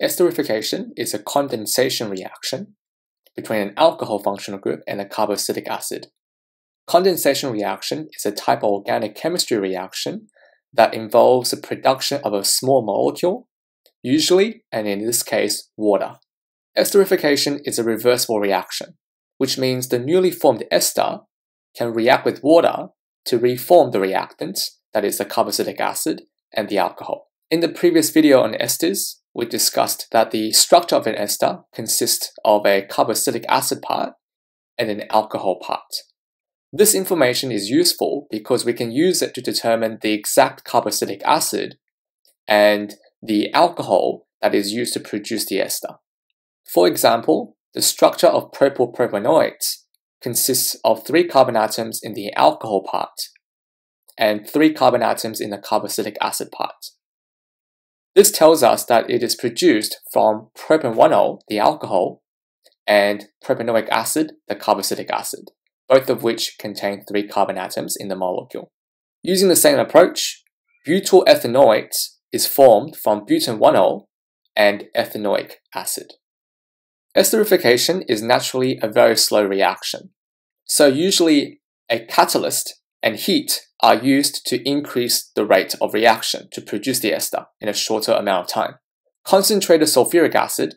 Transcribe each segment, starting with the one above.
Esterification is a condensation reaction between an alcohol functional group and a carboxylic acid. Condensation reaction is a type of organic chemistry reaction that involves the production of a small molecule, usually, and in this case, water. Esterification is a reversible reaction, which means the newly formed ester can react with water to reform the reactant, that is the carboxylic acid, and the alcohol. In the previous video on esters, we discussed that the structure of an ester consists of a carboxylic acid part and an alcohol part. This information is useful because we can use it to determine the exact carboxylic acid and the alcohol that is used to produce the ester. For example, the structure of propyl propanoate consists of three carbon atoms in the alcohol part and three carbon atoms in the carboxylic acid part. This tells us that it is produced from propanol, the alcohol, and propanoic acid, the carboxylic acid, both of which contain three carbon atoms in the molecule. Using the same approach, butyl ethanoate is formed from butanol and ethanoic acid. Esterification is naturally a very slow reaction, so usually a catalyst and heat are used to increase the rate of reaction to produce the ester in a shorter amount of time. Concentrated sulfuric acid,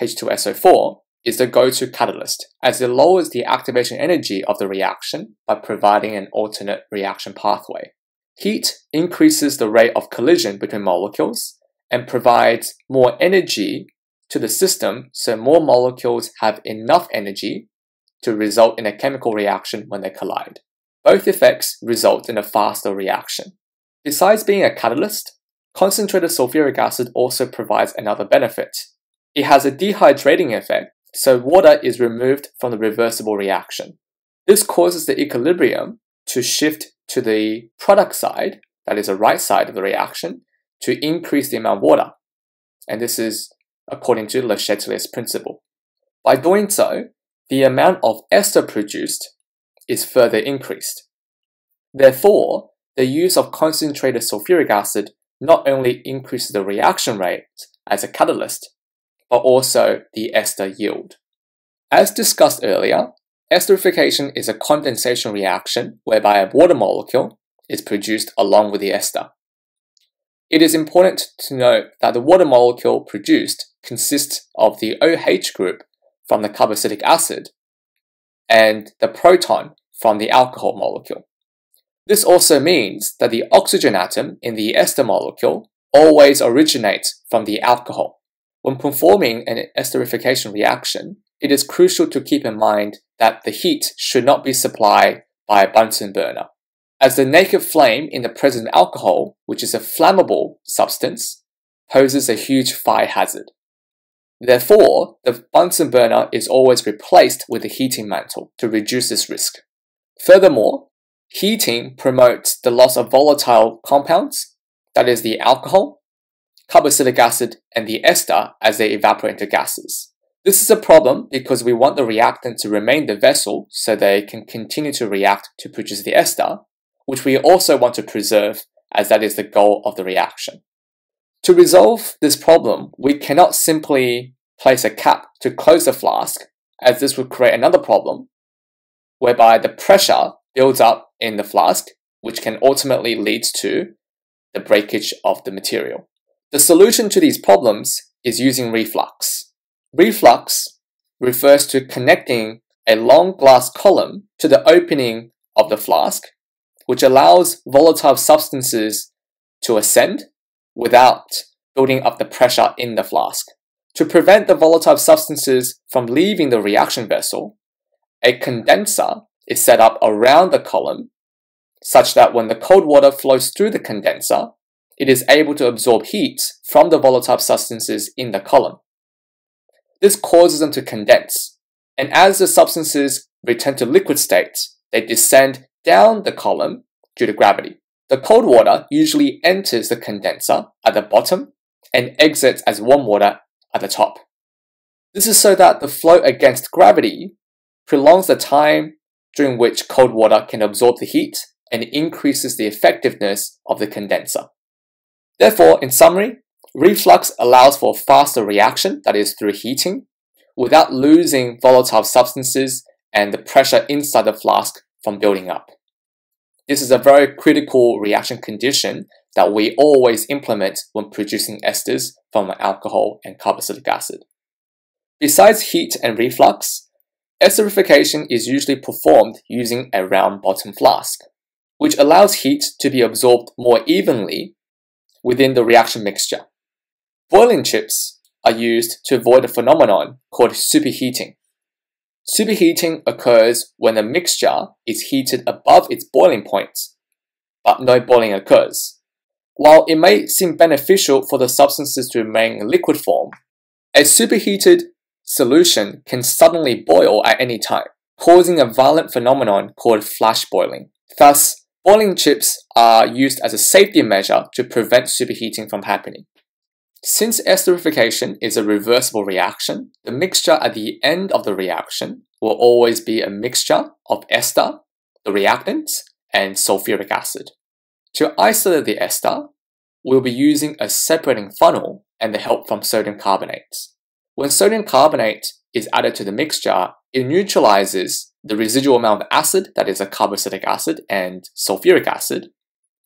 H2SO4, is the go-to catalyst as it lowers the activation energy of the reaction by providing an alternate reaction pathway. Heat increases the rate of collision between molecules and provides more energy to the system so more molecules have enough energy to result in a chemical reaction when they collide. Both effects result in a faster reaction. Besides being a catalyst, concentrated sulfuric acid also provides another benefit. It has a dehydrating effect, so water is removed from the reversible reaction. This causes the equilibrium to shift to the product side, that is the right side of the reaction, to increase the amount of water. And this is according to Le Chatelier's principle. By doing so, the amount of ester produced is further increased. Therefore, the use of concentrated sulfuric acid not only increases the reaction rate as a catalyst, but also the ester yield. As discussed earlier, esterification is a condensation reaction whereby a water molecule is produced along with the ester. It is important to note that the water molecule produced consists of the OH group from the carboxylic acid and the proton from the alcohol molecule. This also means that the oxygen atom in the ester molecule always originates from the alcohol. When performing an esterification reaction, it is crucial to keep in mind that the heat should not be supplied by a Bunsen burner. As the naked flame in the presence of alcohol, which is a flammable substance, poses a huge fire hazard. Therefore, the Bunsen burner is always replaced with a heating mantle to reduce this risk. Furthermore, heating promotes the loss of volatile compounds, that is the alcohol, carboxylic acid, and the ester as they evaporate into gases. This is a problem because we want the reactant to remain the vessel so they can continue to react to produce the ester, which we also want to preserve as that is the goal of the reaction. To resolve this problem, we cannot simply place a cap to close the flask, as this would create another problem, whereby the pressure builds up in the flask, which can ultimately lead to the breakage of the material. The solution to these problems is using reflux. Reflux refers to connecting a long glass column to the opening of the flask, which allows volatile substances to ascend without building up the pressure in the flask. To prevent the volatile substances from leaving the reaction vessel, a condenser is set up around the column such that when the cold water flows through the condenser, it is able to absorb heat from the volatile substances in the column. This causes them to condense, and as the substances return to liquid state, they descend down the column due to gravity. The cold water usually enters the condenser at the bottom and exits as warm water at the top. This is so that the flow against gravity prolongs the time during which cold water can absorb the heat and increases the effectiveness of the condenser. Therefore, in summary, Reflux allows for faster reaction, that is through heating, without losing volatile substances and the pressure inside the flask from building up. This is a very critical reaction condition that we always implement when producing esters from alcohol and carboxylic acid. Besides heat and reflux, esterification is usually performed using a round bottom flask, which allows heat to be absorbed more evenly within the reaction mixture. Boiling chips are used to avoid a phenomenon called superheating. Superheating occurs when a mixture is heated above its boiling point, but no boiling occurs. While it may seem beneficial for the substances to remain in liquid form, a superheated solution can suddenly boil at any time, causing a violent phenomenon called flash boiling. Thus, boiling chips are used as a safety measure to prevent superheating from happening. Since esterification is a reversible reaction, the mixture at the end of the reaction will always be a mixture of ester, the reactant, and sulfuric acid. To isolate the ester, we'll be using a separating funnel and the help from sodium carbonate. When sodium carbonate is added to the mixture, it neutralizes the residual amount of acid, that is a carboxylic acid and sulfuric acid,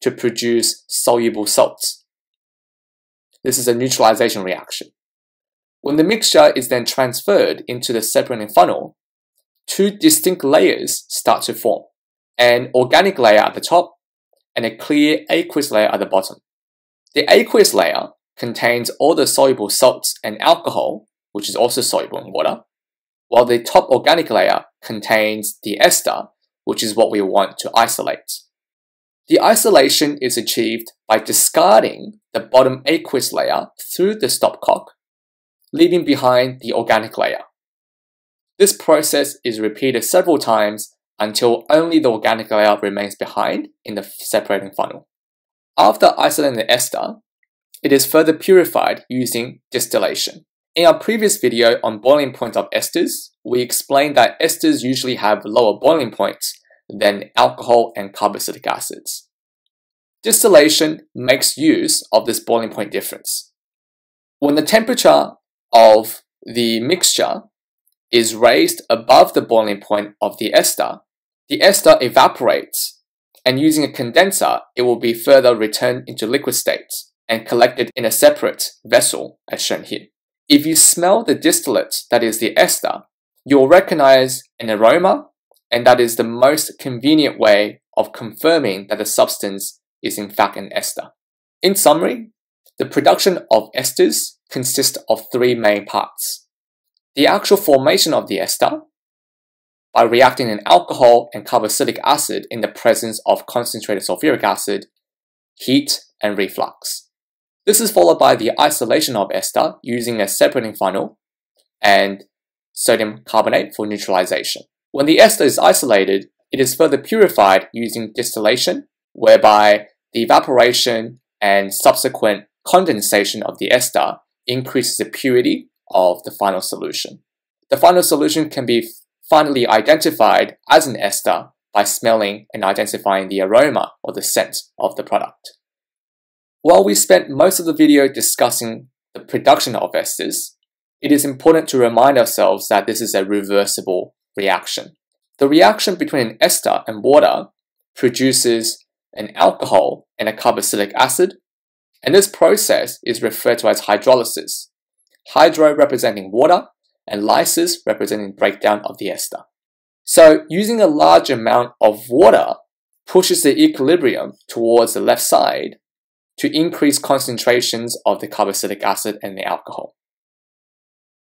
to produce soluble salts. This is a neutralization reaction. When the mixture is then transferred into the separating funnel, two distinct layers start to form, an organic layer at the top and a clear aqueous layer at the bottom. The aqueous layer contains all the soluble salts and alcohol, which is also soluble in water, while the top organic layer contains the ester, which is what we want to isolate. The isolation is achieved by discarding the bottom aqueous layer through the stopcock, leaving behind the organic layer. This process is repeated several times until only the organic layer remains behind in the separating funnel. After isolating the ester, it is further purified using distillation. In our previous video on boiling point of esters, we explained that esters usually have lower boiling points than alcohol and carboxylic acids. Distillation makes use of this boiling point difference. When the temperature of the mixture is raised above the boiling point of the ester, the ester evaporates and using a condenser, it will be further returned into liquid state and collected in a separate vessel as shown here. If you smell the distillate, that is the ester, you'll recognize an aroma and that is the most convenient way of confirming that the substance is in fact an ester. In summary, the production of esters consists of three main parts. The actual formation of the ester, by reacting an alcohol and carboxylic acid in the presence of concentrated sulfuric acid, heat, and reflux. This is followed by the isolation of ester using a separating funnel and sodium carbonate for neutralization. When the ester is isolated, it is further purified using distillation, whereby the evaporation and subsequent condensation of the ester increases the purity of the final solution. The final solution can be finally identified as an ester by smelling and identifying the aroma or the scent of the product. While we spent most of the video discussing the production of esters, it is important to remind ourselves that this is a reversible reaction. The reaction between an ester and water produces an alcohol and a carboxylic acid, and this process is referred to as hydrolysis. Hydro representing water and lysis representing breakdown of the ester. So using a large amount of water pushes the equilibrium towards the left side to increase concentrations of the carboxylic acid and the alcohol.